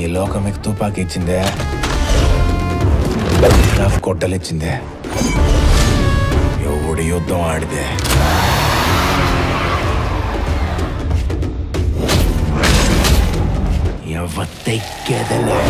ఈ లోకం మీకు తుపాకీ ఇచ్చిందే? నాకు కొట్టలిచ్చిందే ఎవడి యుద్ధం ఆడిదే? ఎవ తెక్కేదలే